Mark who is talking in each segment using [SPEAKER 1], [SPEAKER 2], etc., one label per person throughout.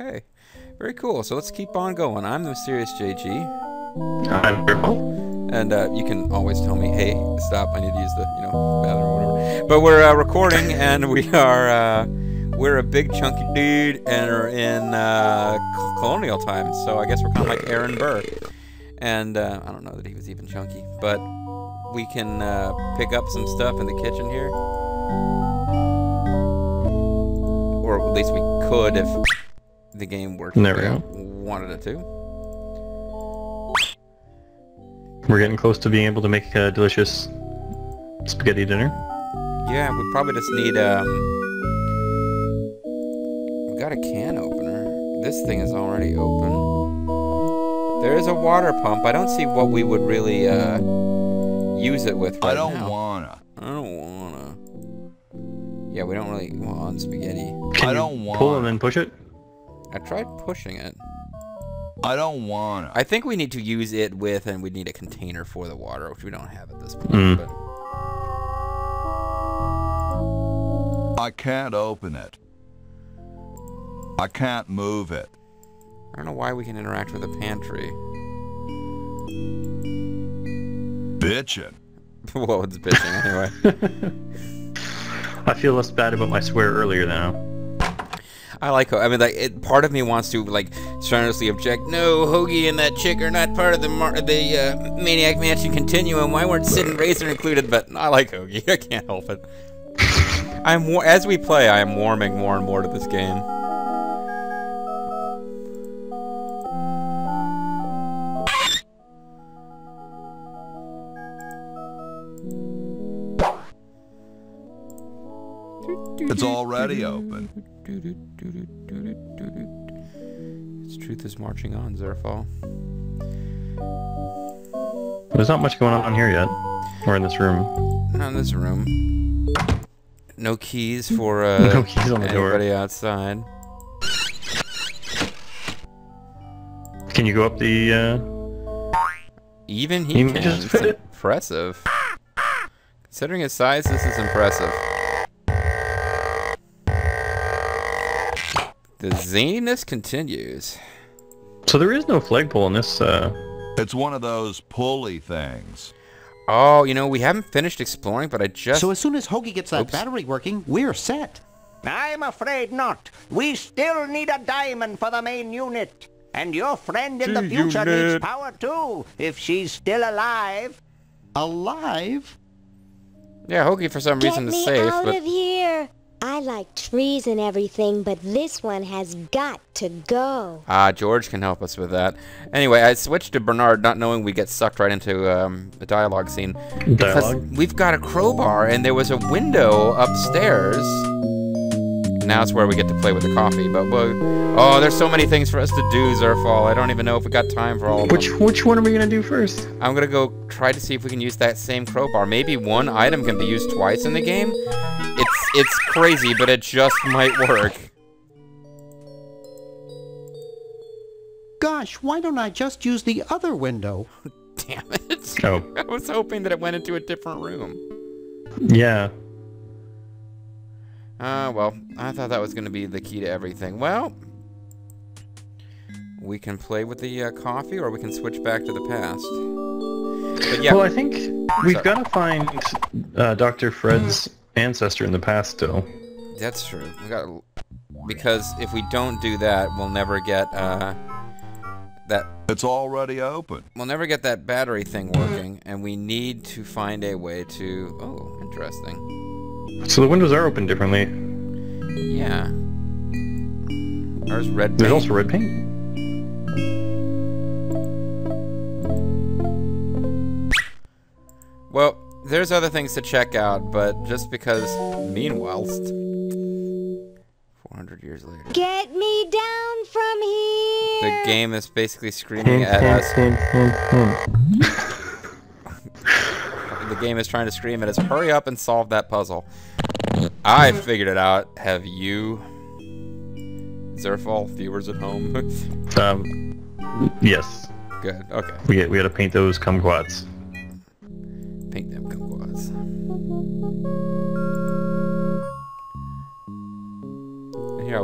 [SPEAKER 1] Okay. Very cool. So let's keep on going. I'm the mysterious JG.
[SPEAKER 2] I'm Purple.
[SPEAKER 1] And uh, you can always tell me, hey, stop, I need to use the, you know, bathroom or whatever. But we're uh, recording, and we are, uh, we're a big chunky dude, and are in uh, colonial times, so I guess we're kind of like Aaron Burr. And uh, I don't know that he was even chunky, but we can uh, pick up some stuff in the kitchen here. Or at least we could if the game worked.
[SPEAKER 2] There we go.
[SPEAKER 1] Wanted it to.
[SPEAKER 2] We're getting close to being able to make a delicious spaghetti dinner.
[SPEAKER 1] Yeah, we probably just need, um... We got a can opener. This thing is already open. There is a water pump. I don't see what we would really, uh... Use it with right
[SPEAKER 3] I don't
[SPEAKER 1] now.
[SPEAKER 3] wanna.
[SPEAKER 1] I don't wanna. Yeah, we don't really want spaghetti.
[SPEAKER 2] Can
[SPEAKER 3] I don't want.
[SPEAKER 2] pull
[SPEAKER 3] want.
[SPEAKER 2] and then push it?
[SPEAKER 1] I tried pushing it.
[SPEAKER 3] I don't wanna.
[SPEAKER 1] I think we need to use it with, and we need a container for the water, which we don't have at this point.
[SPEAKER 2] Mm.
[SPEAKER 1] But
[SPEAKER 3] I can't open it. I can't move it.
[SPEAKER 1] I don't know why we can interact with the pantry.
[SPEAKER 3] Bitchin'.
[SPEAKER 1] well, it's bitching anyway.
[SPEAKER 2] I feel less bad about my swear earlier now.
[SPEAKER 1] I like. I mean, like, it, part of me wants to like strenuously object. No, Hoagie and that chick are not part of the mar- the uh, Maniac Mansion continuum. Why weren't Sid and Razor included? But I like Hoagie. I can't help it. I'm as we play. I am warming more and more to this game.
[SPEAKER 3] It's already open.
[SPEAKER 1] Its truth is marching on, Zerfall.
[SPEAKER 2] There's not much going on here yet. Or in this room.
[SPEAKER 1] Not in this room. No keys for uh,
[SPEAKER 2] No keys on the door.
[SPEAKER 1] anybody outside.
[SPEAKER 2] Can you go up the, uh...
[SPEAKER 1] Even he
[SPEAKER 2] Even
[SPEAKER 1] can.
[SPEAKER 2] just
[SPEAKER 1] It's impressive. Considering his size, this is impressive. The zaniness continues.
[SPEAKER 2] So there is no flagpole in this, uh...
[SPEAKER 3] It's one of those pulley things.
[SPEAKER 1] Oh, you know, we haven't finished exploring, but I just...
[SPEAKER 4] So as soon as Hoagie gets that
[SPEAKER 1] Oops.
[SPEAKER 4] battery working, we're set.
[SPEAKER 5] I'm afraid not. We still need a diamond for the main unit. And your friend in the
[SPEAKER 1] The
[SPEAKER 5] future
[SPEAKER 1] unit.
[SPEAKER 5] needs power too, if she's still alive.
[SPEAKER 4] Alive?
[SPEAKER 1] yeah, Hoagie for some
[SPEAKER 6] Get
[SPEAKER 1] reason is
[SPEAKER 6] me
[SPEAKER 1] safe,
[SPEAKER 6] out
[SPEAKER 1] but...
[SPEAKER 6] of here! I like trees and everything, but this one has got to go.
[SPEAKER 1] Ah, George can help us with that. Anyway, I switched to Bernard, not knowing we get sucked right into um, the dialogue scene. Because
[SPEAKER 2] Dialogue?
[SPEAKER 1] we've got a crowbar, and there was a window upstairs. Now it's where we get to play with the coffee. But well, oh, there's so many things for us to do, Zerfall. I don't even know if we got time for all of
[SPEAKER 2] Which
[SPEAKER 1] them.
[SPEAKER 2] which one are we gonna do first?
[SPEAKER 1] I'm gonna go try to see if we can use that same crowbar. Maybe one item can be used twice in the game. It's it's crazy, but it just might work.
[SPEAKER 4] Gosh, why don't I just use the other window?
[SPEAKER 1] Damn it!
[SPEAKER 2] Oh.
[SPEAKER 1] I was hoping that it went into a different room.
[SPEAKER 2] Yeah.
[SPEAKER 1] Ah, well, I thought that was going to be the key to everything. Well, we can play with the uh, coffee, or we can switch back to the past. But yeah,
[SPEAKER 2] Well, I think we've got to find uh, Dr. Fred's ancestor in the past still.
[SPEAKER 1] that's true. We got because if we don't do that, we'll never get uh, that.
[SPEAKER 3] It's already open.
[SPEAKER 1] We'll never get that battery thing working, and we need to find a way to. Oh, interesting.
[SPEAKER 2] So the windows are open differently.
[SPEAKER 1] Yeah. There's red.
[SPEAKER 2] There's also red paint.
[SPEAKER 1] Well, there's other things to check out, but just because. Meanwhile, 400 years later.
[SPEAKER 6] Get me down from here!
[SPEAKER 1] The game is basically screaming at us. The game is trying to scream at us, hurry up and solve that puzzle. I figured it out. Have you? Zerfall, viewers at home?
[SPEAKER 2] Um, yes.
[SPEAKER 1] Good, okay.
[SPEAKER 2] We we had to paint those kumquats.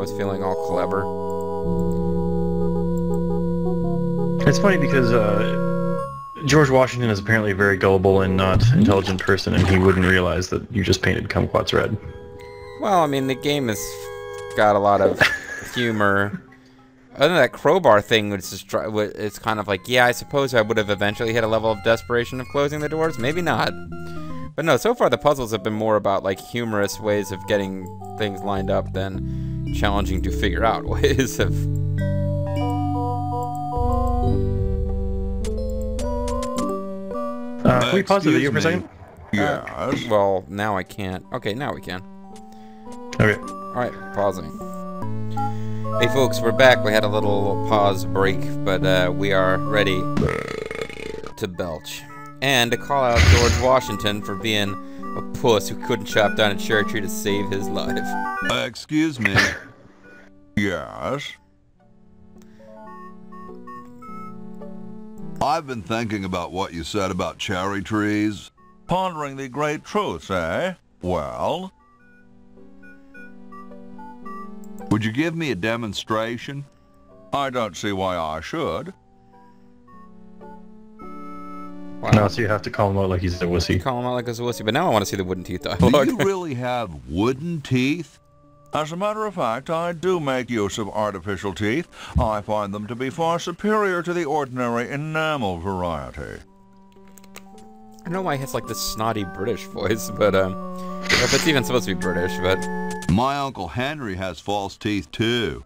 [SPEAKER 1] Was feeling all clever.
[SPEAKER 2] It's funny because uh, George Washington is apparently a very gullible and not intelligent person, and he wouldn't realize that you just painted kumquats red.
[SPEAKER 1] Well, I mean, the game has got a lot of humor. Other than that crowbar thing, which is it's kind of like, yeah, I suppose I would have eventually hit a level of desperation of closing the doors. Maybe not. But no, so far the puzzles have been more about like humorous ways of getting things lined up than challenging to figure out ways of.
[SPEAKER 2] Uh, can we pause the video for a second?
[SPEAKER 3] me. Yes.
[SPEAKER 1] Well, now I can't. Okay, now we can.
[SPEAKER 2] Okay.
[SPEAKER 1] All right, pausing. Hey, folks, we're back. We had a little pause break, but uh, we are ready to belch and to call out George Washington for being a puss who couldn't chop down a cherry tree to save his life.
[SPEAKER 3] Uh, excuse me. yes. I've been thinking about what you said about cherry trees. Pondering the great truths, eh? Well, would you give me a demonstration? I don't see why I should.
[SPEAKER 1] Wow.
[SPEAKER 2] No, so you have to call him out like he's a
[SPEAKER 1] You
[SPEAKER 2] wussy.
[SPEAKER 1] call him out like he's a wussy, but now I want to see the wooden teeth
[SPEAKER 3] Do you really have wooden teeth? As a matter of fact, I do make use of artificial teeth. I find them to be far superior to the ordinary enamel variety.
[SPEAKER 1] I don't know why he has like this snotty British voice, but um, if it's even supposed to be British, but
[SPEAKER 3] My Uncle Henry has false teeth too.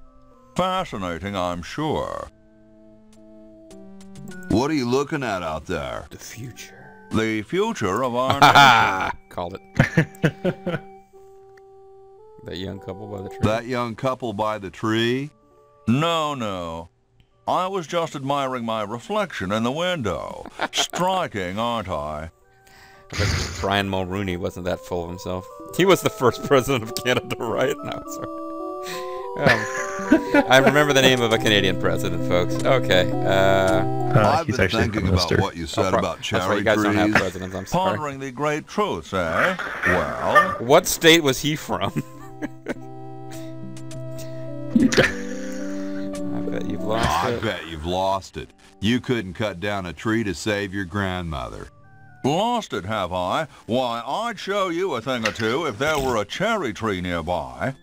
[SPEAKER 3] Fascinating, I'm sure. What are you looking at out there?
[SPEAKER 1] the future.
[SPEAKER 3] The future of our nation.
[SPEAKER 1] Called it. that young couple by the tree.
[SPEAKER 3] That young couple by the tree? No, no. I was just admiring my reflection in the window. Striking, aren't I?
[SPEAKER 1] I bet Brian Mulroney wasn't that full of himself. He was the first president of Canada, right? No, sorry. Um, I remember the name of a Canadian president, folks. Okay. Uh,
[SPEAKER 2] Uh,
[SPEAKER 3] I've been
[SPEAKER 2] actually a
[SPEAKER 3] thinking about
[SPEAKER 2] minister.
[SPEAKER 3] what you said
[SPEAKER 1] oh, pro-
[SPEAKER 3] about
[SPEAKER 1] that's right,
[SPEAKER 3] cherry
[SPEAKER 1] you guys don't have
[SPEAKER 3] trees.
[SPEAKER 1] presidents. I'm sorry.
[SPEAKER 3] Pondering the great truths, eh? Well,
[SPEAKER 1] What state was he from? I bet you've lost
[SPEAKER 3] I
[SPEAKER 1] it.
[SPEAKER 3] I bet you've lost it. You couldn't cut down a tree to save your grandmother. Lost it, have I? Why, I'd show you a thing or two if there were a cherry tree nearby.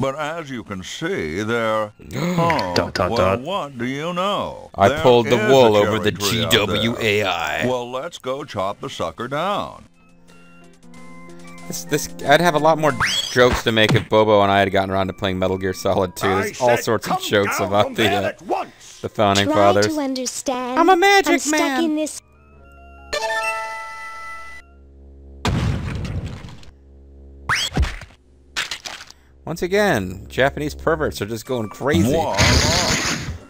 [SPEAKER 3] But as you can see, there... Oh,
[SPEAKER 2] Dot, dot,
[SPEAKER 3] well,
[SPEAKER 2] dot.
[SPEAKER 3] what do you know?
[SPEAKER 1] I
[SPEAKER 3] There
[SPEAKER 1] pulled the wool over the
[SPEAKER 3] tree out.
[SPEAKER 1] GWAI.
[SPEAKER 3] Well, let's go chop the sucker down.
[SPEAKER 1] This, this, I'd have a lot more jokes to make if Bobo and I had gotten around to playing Metal Gear Solid 2. There's all sorts of jokes about the uh, the founding
[SPEAKER 6] Try
[SPEAKER 1] fathers.
[SPEAKER 6] to understand.
[SPEAKER 1] I'm a magic
[SPEAKER 6] I'm stuck
[SPEAKER 1] man. Once again, Japanese perverts are just going crazy.
[SPEAKER 3] Voila.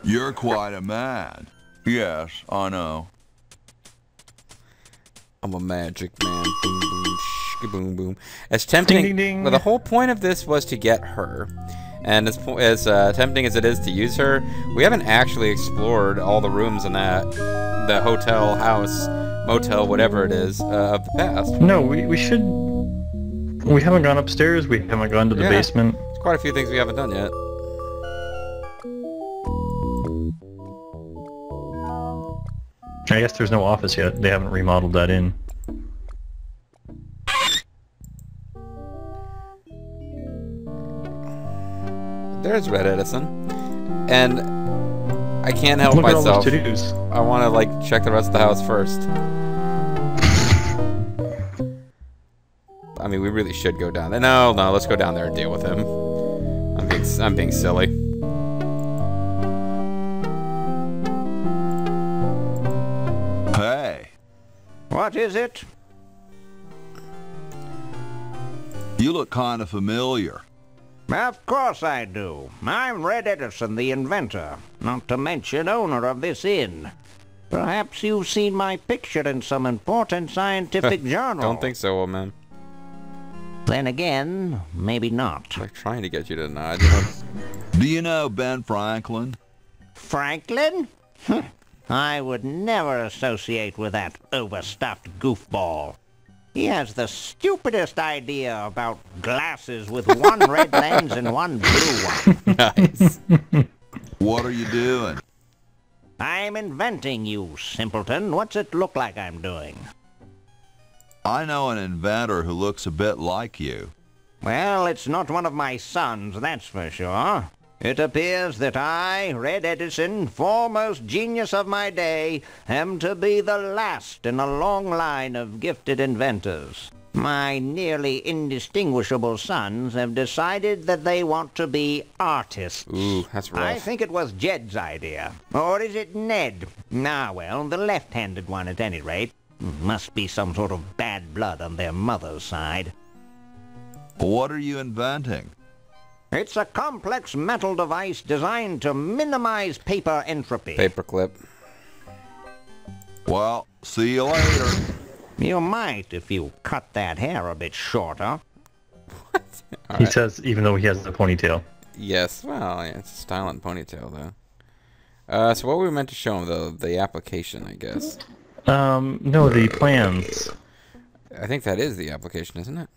[SPEAKER 3] You're quite a man. Yes, I know.
[SPEAKER 1] I'm a magic man. Boom, boom, shka, boom, boom. As tempting,
[SPEAKER 2] Ding, ding, ding.
[SPEAKER 1] well, the whole point of this was to get her. And as, as uh, tempting as it is to use her, we haven't actually explored all the rooms in that, the hotel, house, motel, whatever it is, uh, of the past.
[SPEAKER 2] No, we, we should... We haven't gone upstairs. We haven't gone to the
[SPEAKER 1] Yeah.
[SPEAKER 2] basement.
[SPEAKER 1] There's quite a few things we haven't done yet.
[SPEAKER 2] I guess there's no office yet. They haven't remodeled that in.
[SPEAKER 1] There's Red Edison. And I can't help
[SPEAKER 2] Look
[SPEAKER 1] myself. I want to like check the rest of the house first. I mean, we really should go down there. No, no, let's go down there and deal with him. I'm being, I'm being silly.
[SPEAKER 3] Hey,
[SPEAKER 5] What is it?
[SPEAKER 3] you look kind of familiar.
[SPEAKER 5] Of course I do. I'm Red Edison, the inventor, not to mention owner of this inn. Perhaps you've seen my picture in some important scientific journal.
[SPEAKER 1] Don't think so, old man.
[SPEAKER 5] Then again, maybe not.
[SPEAKER 1] Like trying to get you to nod.
[SPEAKER 3] Do you know Ben Franklin?
[SPEAKER 5] Franklin? I would never associate with that overstuffed goofball. He has the stupidest idea about glasses with one red lens and one blue one.
[SPEAKER 1] nice.
[SPEAKER 3] What are you doing?
[SPEAKER 5] I'm inventing, you simpleton. What's it look like I'm doing?
[SPEAKER 3] I know an inventor who looks a bit like you.
[SPEAKER 5] Well, it's not one of my sons, that's for sure. It appears that I, Red Edison, foremost genius of my day, am to be the last in a long line of gifted inventors. My nearly indistinguishable sons have decided that they want to be artists.
[SPEAKER 1] Ooh, that's rough.
[SPEAKER 5] I think it was Jed's idea. Or is it Ned? Ah, well, the left-handed one at any rate. Must be some sort of bad blood on their mother's side.
[SPEAKER 3] What are you inventing?
[SPEAKER 5] It's a complex metal device designed to minimize paper entropy.
[SPEAKER 1] Paperclip.
[SPEAKER 3] Well, see you later.
[SPEAKER 5] You might if you cut that hair a bit shorter.
[SPEAKER 1] All
[SPEAKER 2] He
[SPEAKER 1] right.
[SPEAKER 2] says, even though he has the ponytail.
[SPEAKER 1] Yes. Well, yeah, it's a styling ponytail though. Uh, so what were we meant to show him though? The application, I guess.
[SPEAKER 2] Um, no, the plans.
[SPEAKER 1] I think that is the application, isn't it?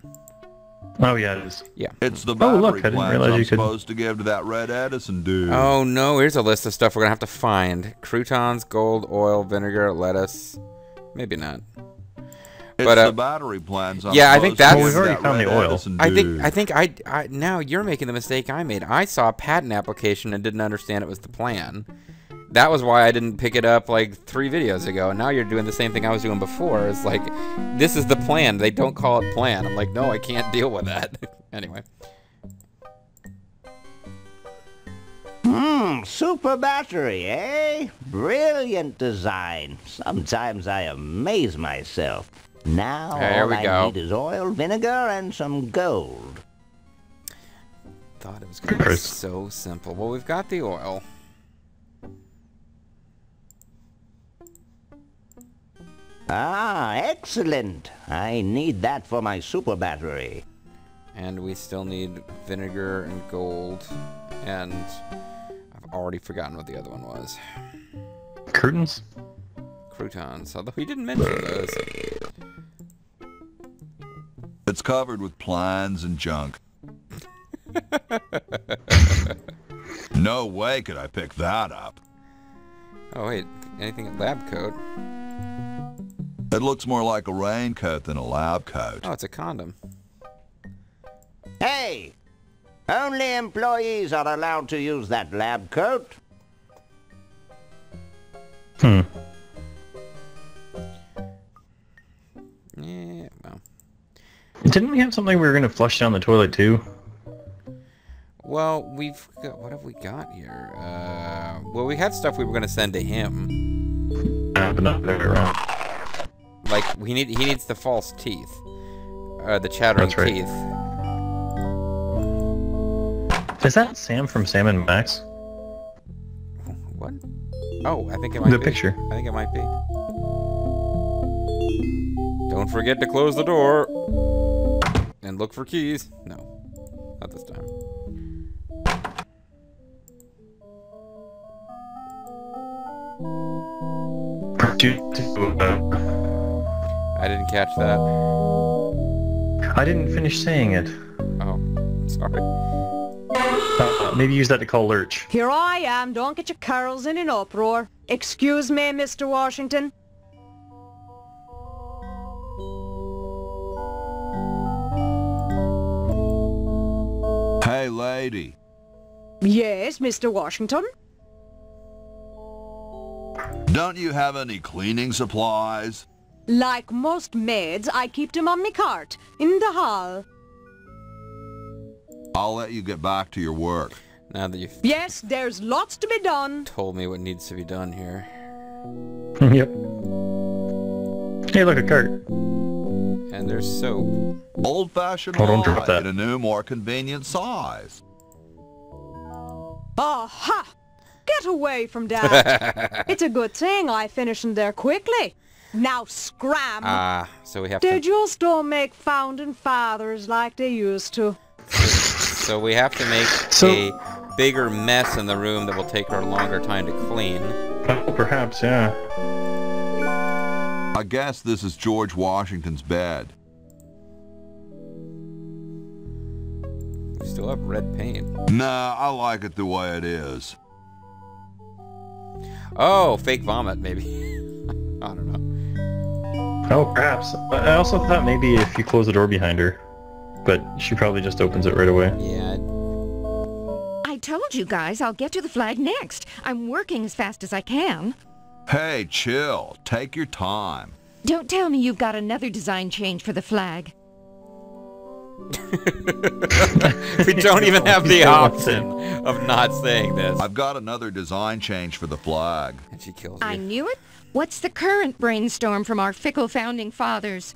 [SPEAKER 2] Oh yeah, it is.
[SPEAKER 1] Yeah.
[SPEAKER 3] It's the
[SPEAKER 2] Oh,
[SPEAKER 3] battery
[SPEAKER 2] look, I didn't
[SPEAKER 3] plans
[SPEAKER 2] realize
[SPEAKER 3] I'm
[SPEAKER 2] you could-
[SPEAKER 3] supposed to give to that Red Edison dude.
[SPEAKER 1] Oh no, here's a list of stuff we're gonna have to find: croutons, gold, oil, vinegar, lettuce. Maybe not.
[SPEAKER 3] it's
[SPEAKER 1] but, uh,
[SPEAKER 3] the battery plans I'm
[SPEAKER 1] yeah, I think that's- Well, we've
[SPEAKER 2] already
[SPEAKER 3] that
[SPEAKER 2] found
[SPEAKER 3] Red
[SPEAKER 2] the oil.
[SPEAKER 3] Edison
[SPEAKER 1] I think. I think I, I now you're making the mistake I made. I saw a patent application and didn't understand it was the plan. That was why I didn't pick it up like three videos ago. And now you're doing the same thing I was doing before. It's like this is the plan. They don't call it plan. I'm like, no, I can't deal with that. anyway.
[SPEAKER 5] Hmm, super battery, eh? Brilliant design. Sometimes I amaze myself. Now
[SPEAKER 1] There
[SPEAKER 5] all
[SPEAKER 1] we
[SPEAKER 5] I
[SPEAKER 1] go.
[SPEAKER 5] need is oil, vinegar, and some gold.
[SPEAKER 1] Thought it was gonna be so simple. Well, we've got the oil.
[SPEAKER 5] Ah, excellent. I need that for my super battery.
[SPEAKER 1] And we still need vinegar and gold. And I've already forgotten what the other one was.
[SPEAKER 2] Curtains?
[SPEAKER 1] Croutons, although he didn't mention those.
[SPEAKER 3] It's covered with plans and junk. no way could I pick that up.
[SPEAKER 1] Oh wait, anything at lab coat?
[SPEAKER 3] It looks more like a raincoat than a lab coat.
[SPEAKER 1] Oh, it's a condom.
[SPEAKER 5] Hey! Only employees are allowed to use that lab coat.
[SPEAKER 2] Hmm.
[SPEAKER 1] Yeah, well.
[SPEAKER 2] Didn't we have something we were gonna flush down the toilet too?
[SPEAKER 1] Well, we've got, what have we got here? Uh, well, we had stuff we were gonna send to him.
[SPEAKER 2] But not very wrong.
[SPEAKER 1] Like he need he needs the false teeth, uh, the chattering
[SPEAKER 2] right.
[SPEAKER 1] teeth.
[SPEAKER 2] Is that Sam from Sam and Max?
[SPEAKER 1] What? Oh, I think it might
[SPEAKER 2] The
[SPEAKER 1] be.
[SPEAKER 2] The picture.
[SPEAKER 1] I think it might be. Don't forget to close the door and look for keys. No, not this time.
[SPEAKER 2] Two- two, uh,
[SPEAKER 1] I didn't catch that.
[SPEAKER 2] I didn't finish saying it.
[SPEAKER 1] Oh, sorry.
[SPEAKER 2] Uh, maybe use that to call Lurch.
[SPEAKER 7] Here I am, don't get your curls in an uproar. Excuse me, Mr. Washington.
[SPEAKER 3] Hey, lady.
[SPEAKER 7] Yes, Mr. Washington?
[SPEAKER 3] Don't you have any cleaning supplies?
[SPEAKER 7] Like most maids, I keep them on me cart, in the hall.
[SPEAKER 3] I'll let you get back to your work.
[SPEAKER 1] Now that you've
[SPEAKER 7] Yes, there's lots to be done.
[SPEAKER 1] told me what needs to be done here,
[SPEAKER 2] yep. Hey, look, a cart.
[SPEAKER 1] and there's soap.
[SPEAKER 3] Old-fashioned
[SPEAKER 2] Oh, don't
[SPEAKER 3] law
[SPEAKER 2] drop that.
[SPEAKER 3] in a new, more convenient size.
[SPEAKER 7] Aha! Get away from that. it's a good thing I finished in there quickly. Now scram.
[SPEAKER 1] Ah, so we have
[SPEAKER 7] they
[SPEAKER 1] to.
[SPEAKER 7] just don't make founding fathers like they used to.
[SPEAKER 1] So we have to make
[SPEAKER 2] So-
[SPEAKER 1] a bigger mess in the room that will take her a longer time to clean.
[SPEAKER 2] Oh, perhaps, yeah.
[SPEAKER 3] I guess this is George Washington's bed.
[SPEAKER 1] We still have red paint.
[SPEAKER 3] Nah, I like it the way it is.
[SPEAKER 1] Oh, fake vomit, maybe. I don't know.
[SPEAKER 2] Oh, perhaps. I I also thought maybe if you close the door behind her, but she probably just opens it right away.
[SPEAKER 1] Yeah.
[SPEAKER 8] I told you guys I'll get to the flag next. I'm working as fast as I can.
[SPEAKER 3] Hey, chill. Take your time.
[SPEAKER 8] Don't tell me you've got another design change for the flag.
[SPEAKER 1] we don't even have the
[SPEAKER 2] He's got one
[SPEAKER 1] option of not saying this.
[SPEAKER 3] I've got another design change for the flag.
[SPEAKER 1] And she kills
[SPEAKER 8] I knew it. What's the current brainstorm from our fickle founding fathers?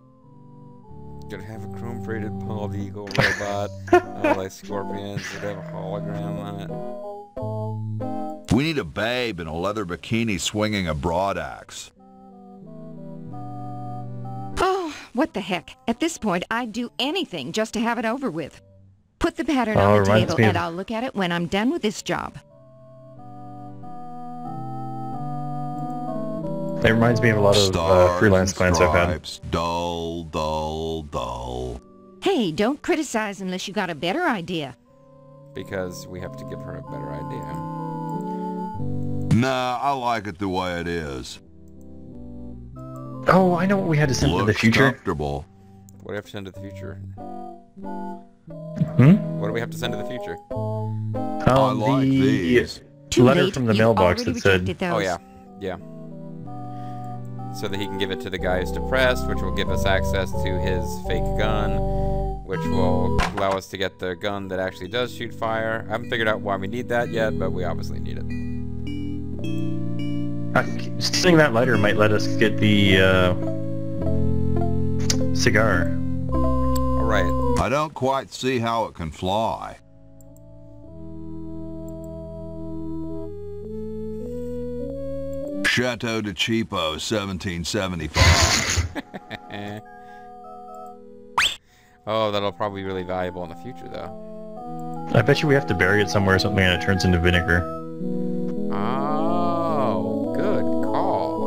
[SPEAKER 1] Gonna have a chrome braided bald eagle robot, uh, like scorpions that have a hologram on it.
[SPEAKER 3] We need a babe in a leather bikini swinging a broadaxe.
[SPEAKER 8] Oh, what the heck. At this point, I'd do anything just to have it over with. Put the pattern
[SPEAKER 2] Oh,
[SPEAKER 8] on the table and I'll look at it when I'm done with this job.
[SPEAKER 2] It reminds me of a lot of uh, freelance
[SPEAKER 3] and
[SPEAKER 2] clients I've had.
[SPEAKER 3] Dull, dull, dull.
[SPEAKER 8] Hey, don't criticize unless you got a better idea.
[SPEAKER 1] Because we have to give her a better idea.
[SPEAKER 3] Nah, I like it the way it is.
[SPEAKER 2] Oh, I know what we had to send to the
[SPEAKER 3] Looks
[SPEAKER 2] future.
[SPEAKER 3] comfortable.
[SPEAKER 1] What do we have to send to the future?
[SPEAKER 2] Hmm?
[SPEAKER 1] What do we have to send to the future?
[SPEAKER 3] I
[SPEAKER 2] Um,
[SPEAKER 3] like
[SPEAKER 2] the
[SPEAKER 3] these.
[SPEAKER 2] Letter from the
[SPEAKER 8] You've
[SPEAKER 2] mailbox that said-
[SPEAKER 8] rejected
[SPEAKER 1] Oh yeah, yeah. So that he can give it to the guy who's depressed, which will give us access to his fake gun, which will allow us to get the gun that actually does shoot fire. I haven't figured out why we need that yet, but we obviously need it.
[SPEAKER 2] Uh, stealing that letter might let us get the uh, cigar.
[SPEAKER 1] All right.
[SPEAKER 3] I don't quite see how it can fly. Chateau de Cheapo, 1775.
[SPEAKER 1] oh, that'll probably be really valuable in the future, though.
[SPEAKER 2] I bet you we have to bury it somewhere or something and it turns into vinegar.
[SPEAKER 1] Oh, good call.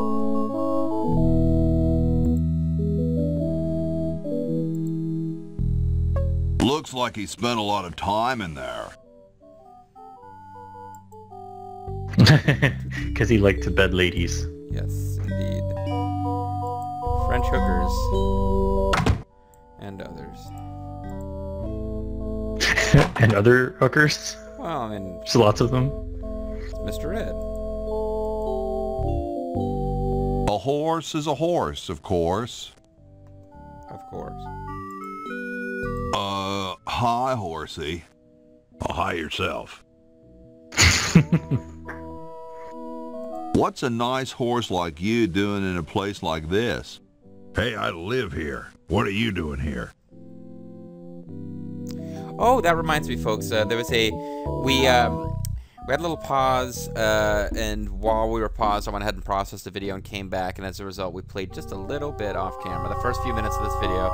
[SPEAKER 3] Looks like he spent a lot of time in there.
[SPEAKER 2] Because he liked to bed ladies.
[SPEAKER 1] Yes, indeed. French hookers and others.
[SPEAKER 2] and other hookers.
[SPEAKER 1] Well, I mean,
[SPEAKER 2] There's lots of them.
[SPEAKER 1] Mr. Ed.
[SPEAKER 3] A horse is a horse, of course.
[SPEAKER 1] Of course.
[SPEAKER 3] Uh, hi, horsey. Oh, hi yourself. What's a nice horse like you doing in a place like this? Hey, I live here. What are you doing here?
[SPEAKER 1] Oh, that reminds me, folks. Uh, there was a we um, we had a little pause, uh, and while we were paused, I went ahead and processed the video and came back, and as a result, we played just a little bit off camera, the first few minutes of this video.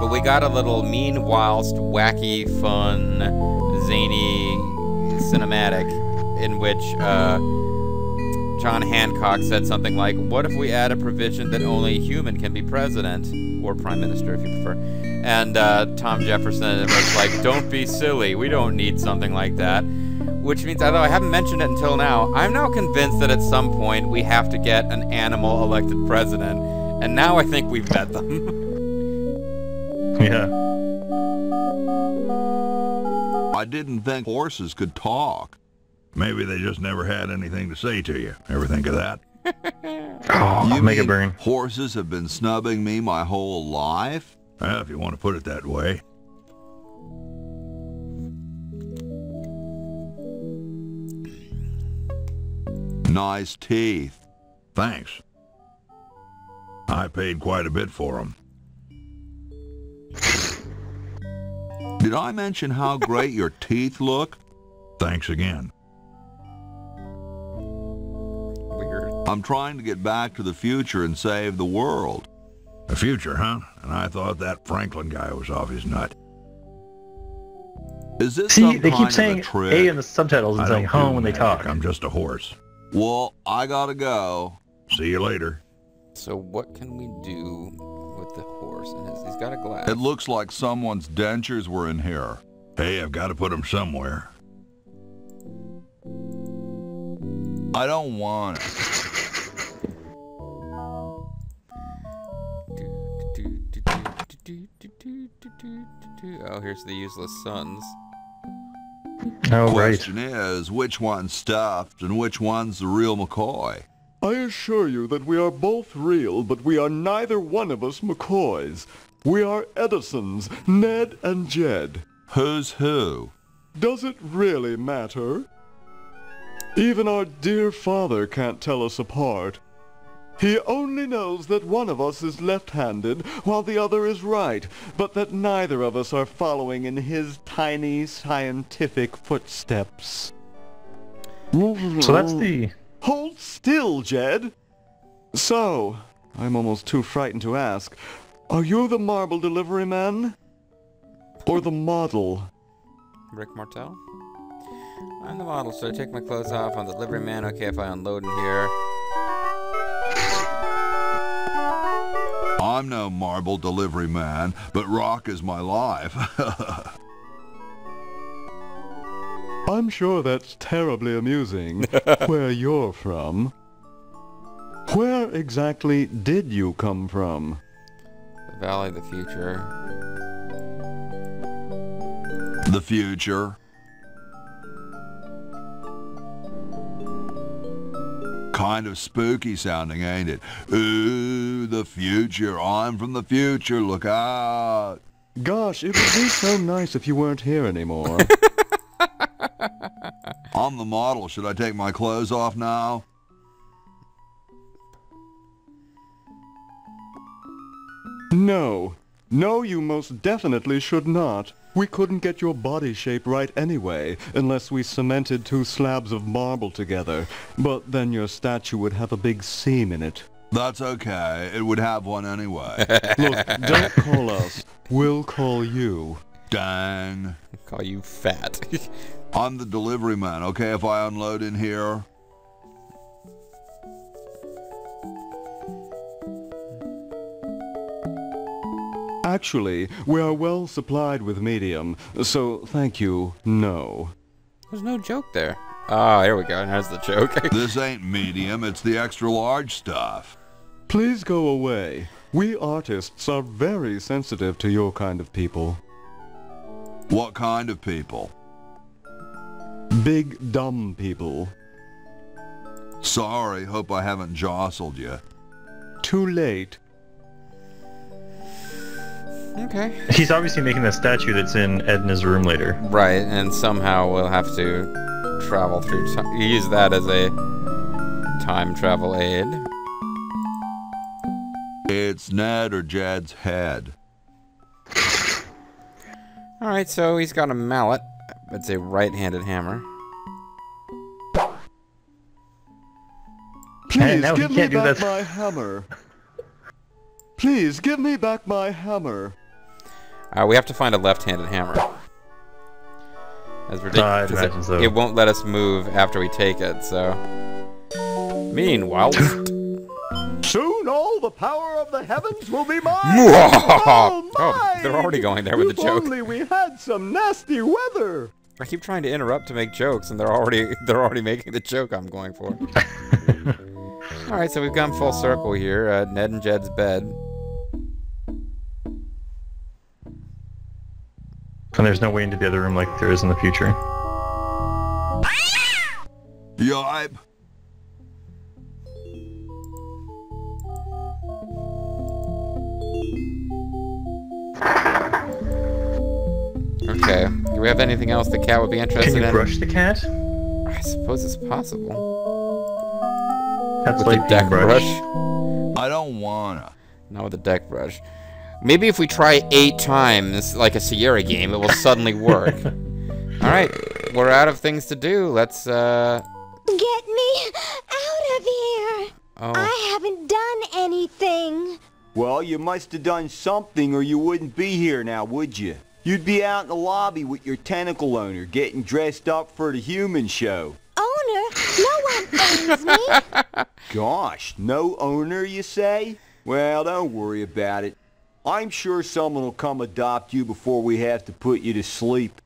[SPEAKER 1] But we got a little mean, whilst wacky, fun, zany cinematic in which uh, John Hancock said something like, "What if we add a provision that only a human can be president or prime minister, if you prefer?" And uh, Tom Jefferson was like, "Don't be silly. We don't need something like that." Which means, although I haven't mentioned it until now, I'm now convinced that at some point we have to get an animal elected president. And now I think we've met them.
[SPEAKER 2] Yeah.
[SPEAKER 3] I didn't think horses could talk. Maybe they just never had anything to say to you. Ever think of that?
[SPEAKER 2] Oh,
[SPEAKER 3] you
[SPEAKER 2] Mega
[SPEAKER 3] mean
[SPEAKER 2] Burn.
[SPEAKER 3] horses have been snubbing me my whole life? Well, if you want to put it that way. Nice teeth. Thanks. I paid quite a bit for them. Did I mention how great your teeth look? Thanks again. I'm trying to get back to the future and save the world. The future, huh? And I thought that Franklin guy was off his nut. Is this
[SPEAKER 2] See,
[SPEAKER 3] some
[SPEAKER 2] they
[SPEAKER 3] kind
[SPEAKER 2] keep saying
[SPEAKER 3] a?
[SPEAKER 2] A in the subtitles and
[SPEAKER 3] don't
[SPEAKER 2] saying
[SPEAKER 3] do
[SPEAKER 2] home when they talk.
[SPEAKER 3] I'm just a horse. Well, I gotta go. See you later.
[SPEAKER 1] So what can we do with the horse? And his, he's got a glass.
[SPEAKER 3] It looks like someone's dentures were in here. Hey, I've got to put them somewhere. I don't want it.
[SPEAKER 1] Oh, here's the useless sons.
[SPEAKER 2] Oh, right.
[SPEAKER 3] Question is, which one's stuffed and which one's the real McCoy?
[SPEAKER 9] I assure you that we are both real, but we are neither one of us McCoys. We are Edisons, Ned and Jed.
[SPEAKER 3] Who's who?
[SPEAKER 9] Does it really matter? Even our dear father can't tell us apart. He only knows that one of us is left-handed while the other is right, but that neither of us are following in his tiny scientific footsteps.
[SPEAKER 2] So that's the...
[SPEAKER 9] Hold still, Jed! So, I'm almost too frightened to ask, are you the marble delivery man? Or the model?
[SPEAKER 1] Rick Martel. I'm the model. so I take my clothes off? I'm the delivery man. Okay, if I unload in here.
[SPEAKER 3] I'm no marble delivery man, but rock is my life.
[SPEAKER 9] I'm sure that's terribly amusing, where you're from. Where exactly did you come from?
[SPEAKER 1] The Valley of the Future.
[SPEAKER 3] the future. Kind of spooky sounding, ain't it? Ooh, the future. I'm from the future. Look out.
[SPEAKER 9] Gosh, it would be so nice if you weren't here anymore.
[SPEAKER 3] I'm the model. Should I take my clothes off now?
[SPEAKER 9] no. No, you most definitely should not. We couldn't get your body shape right anyway, unless we cemented two slabs of marble together. But then your statue would have a big seam in it.
[SPEAKER 3] That's okay. It would have one anyway.
[SPEAKER 9] Look, don't call us. We'll call you.
[SPEAKER 3] Dang.
[SPEAKER 1] Call you fat.
[SPEAKER 3] I'm the delivery man. Okay if I unload in here?
[SPEAKER 9] Actually, we are well supplied with medium, so thank you, no.
[SPEAKER 1] There's no joke there. Ah, here we go. There's the joke.
[SPEAKER 3] This ain't medium. It's the extra large stuff.
[SPEAKER 9] Please go away. We artists are very sensitive to your kind of people.
[SPEAKER 3] What kind of people?
[SPEAKER 9] Big, dumb people.
[SPEAKER 3] Sorry. Hope I haven't jostled you.
[SPEAKER 9] Too late.
[SPEAKER 1] Okay.
[SPEAKER 2] He's obviously making the statue that's in Edna's room later.
[SPEAKER 1] Right, and somehow we'll have to travel through time. Use that as a time travel aid.
[SPEAKER 3] It's Ned or Jed's head.
[SPEAKER 1] Alright, so he's got a mallet. It's a right-handed hammer.
[SPEAKER 9] Please
[SPEAKER 2] now
[SPEAKER 9] give me back my hammer. Please give me back my hammer.
[SPEAKER 1] Uh, we have to find a left-handed hammer. As
[SPEAKER 2] I'd
[SPEAKER 1] ridiculous.
[SPEAKER 2] imagine so.
[SPEAKER 1] It won't let us move after we take it, so. Meanwhile.
[SPEAKER 9] Soon all the power of the heavens will be mine.
[SPEAKER 1] oh,
[SPEAKER 9] my!
[SPEAKER 1] they're already going there with the
[SPEAKER 9] If
[SPEAKER 1] joke.
[SPEAKER 9] only we had some nasty weather.
[SPEAKER 1] I keep trying to interrupt to make jokes, and they're already they're already making the joke I'm going for. All right, so we've gone full circle here. Uh, Ned and Jed's bed.
[SPEAKER 2] And there's no way into the other room like there is in the future.
[SPEAKER 3] Yipe.
[SPEAKER 1] Okay. Do we have anything else the cat would be interested in?
[SPEAKER 2] Can you
[SPEAKER 1] in?
[SPEAKER 2] brush the cat?
[SPEAKER 1] I suppose it's possible.
[SPEAKER 2] That's
[SPEAKER 1] With
[SPEAKER 2] like
[SPEAKER 1] the deck
[SPEAKER 2] being
[SPEAKER 1] brush.
[SPEAKER 3] I don't wanna.
[SPEAKER 1] Not with the deck brush. Maybe if we try eight times, like a Sierra game, it will suddenly work. All right, we're out of things to do. Let's. uh...
[SPEAKER 6] Get me out of here!
[SPEAKER 1] Oh,
[SPEAKER 6] I haven't done anything.
[SPEAKER 10] Well, you must have done something or you wouldn't be here now, would you? You'd be out in the lobby with your tentacle owner getting dressed up for the human show.
[SPEAKER 6] Owner, no one owns me.
[SPEAKER 10] Gosh, no owner, you say? Well, don't worry about it. I'm sure someone will come adopt you before we have to put you to sleep.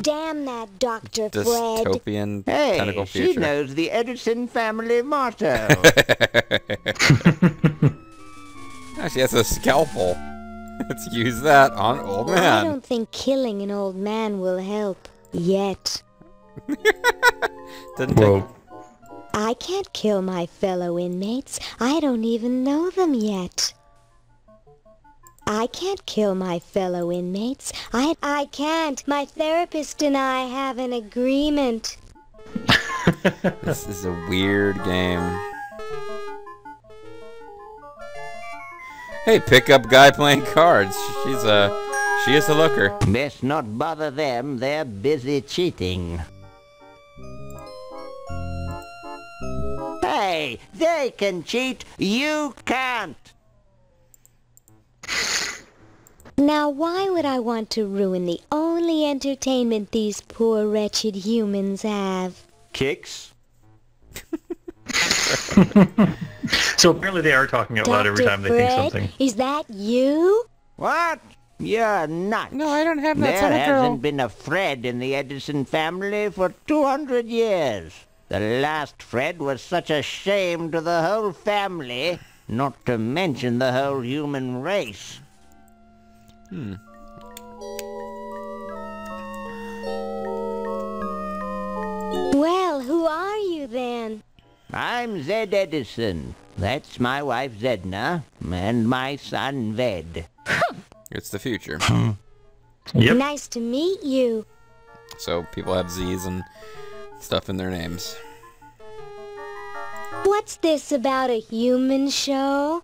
[SPEAKER 6] Damn that Dr. Fred.
[SPEAKER 5] Hey,
[SPEAKER 1] tentacle
[SPEAKER 5] she
[SPEAKER 1] future.
[SPEAKER 5] knows the Edison family motto.
[SPEAKER 1] She has a scalpel. Let's use that on old man.
[SPEAKER 6] I don't think killing an old man will help. Yet.
[SPEAKER 1] Didn't
[SPEAKER 2] Whoa.
[SPEAKER 6] I can't kill my fellow inmates. I don't even know them yet. I can't kill my fellow inmates. I I can't. My therapist and I have an agreement.
[SPEAKER 1] this is a weird game. Hey, pickup guy playing cards. She's a, she is a looker.
[SPEAKER 5] Best not bother them, they're busy cheating. Hey, they can cheat, you can't.
[SPEAKER 6] Now why would I want to ruin the only entertainment these poor wretched humans have?
[SPEAKER 10] Kicks?
[SPEAKER 2] So apparently they are talking out loud every
[SPEAKER 6] Dr.
[SPEAKER 2] time they think
[SPEAKER 6] Fred,
[SPEAKER 2] something.
[SPEAKER 6] Is that you?
[SPEAKER 5] What? You're not.
[SPEAKER 1] No, I don't have that
[SPEAKER 5] There
[SPEAKER 1] sort of girl.
[SPEAKER 5] hasn't been a Fred in the Edison family for 200 years. The last Fred was such a shame to the whole family, not to mention the whole human race.
[SPEAKER 1] Hmm.
[SPEAKER 6] Well, who are you then?
[SPEAKER 5] I'm Zed Edison. That's my wife Zedna, and my son Ved.
[SPEAKER 1] It's the future.
[SPEAKER 2] Yep.
[SPEAKER 6] Nice to meet you.
[SPEAKER 1] So people have Z's and stuff in their names.
[SPEAKER 6] What's this about a human show?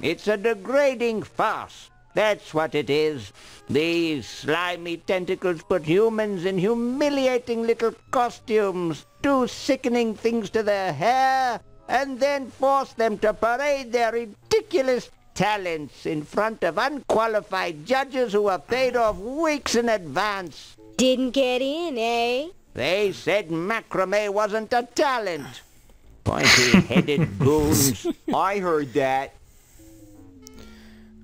[SPEAKER 5] It's a degrading farce. That's what it is. These slimy tentacles put humans in humiliating little costumes, do sickening things to their hair, and then force them to parade their ridiculous talents in front of unqualified judges who are paid off weeks in advance.
[SPEAKER 6] Didn't get in, eh?
[SPEAKER 5] They said macrame wasn't a talent. Pointy-headed goons.
[SPEAKER 10] I heard that.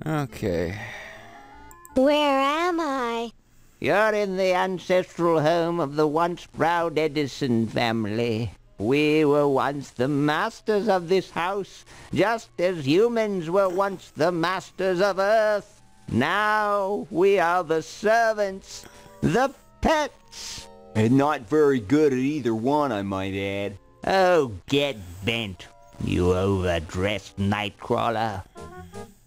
[SPEAKER 1] Okay.
[SPEAKER 6] Where am I?
[SPEAKER 5] You're in the ancestral home of the once proud Edison family. We were once the masters of this house, just as humans were once the masters of Earth. Now we are the servants, the pets.
[SPEAKER 10] And not very good at either one, I might add.
[SPEAKER 5] Oh, get bent, you overdressed nightcrawler.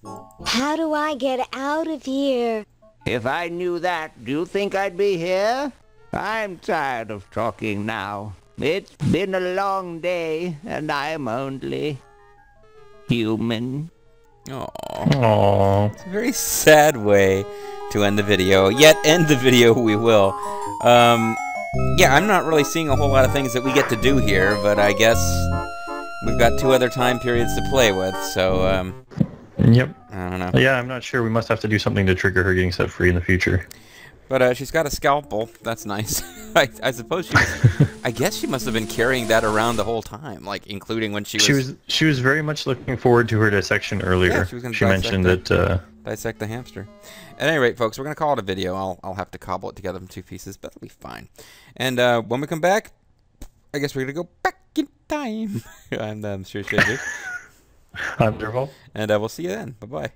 [SPEAKER 6] How do I get out of here?
[SPEAKER 5] If I knew that, do you think I'd be here? I'm tired of talking now. It's been a long day, and I'm only human.
[SPEAKER 1] Aww.
[SPEAKER 2] Aww.
[SPEAKER 1] It's a very sad way to end the video. Yet end the video we will. Um, yeah, I'm not really seeing a whole lot of things that we get to do here, but I guess we've got two other time periods to play with, so um,
[SPEAKER 2] Yep.
[SPEAKER 1] I don't know.
[SPEAKER 2] Yeah, I'm not sure. We must have to do something to trigger her getting set free in the future.
[SPEAKER 1] But uh, she's got a scalpel. That's nice. I, I suppose she. Was, I guess she must have been carrying that around the whole time, like including when she was,
[SPEAKER 2] She was she was very much looking forward to her dissection earlier.
[SPEAKER 1] Yeah, she was gonna She
[SPEAKER 2] mentioned
[SPEAKER 1] dissect
[SPEAKER 2] that uh,
[SPEAKER 1] dissect the hamster. At any rate, folks, we're gonna call it a video. I'll I'll have to cobble it together from two pieces, but it'll be fine. And uh, when we come back, I guess we're gonna go back in time. I'm um, sure Shady.
[SPEAKER 2] I'm Zerfall.
[SPEAKER 1] And uh, we'll see you then. Bye bye.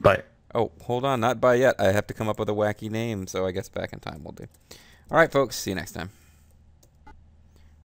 [SPEAKER 2] Bye.
[SPEAKER 1] Oh, hold on, not bye yet. I have to come up with a wacky name, so I guess back in time will do. All right, folks. See you next time.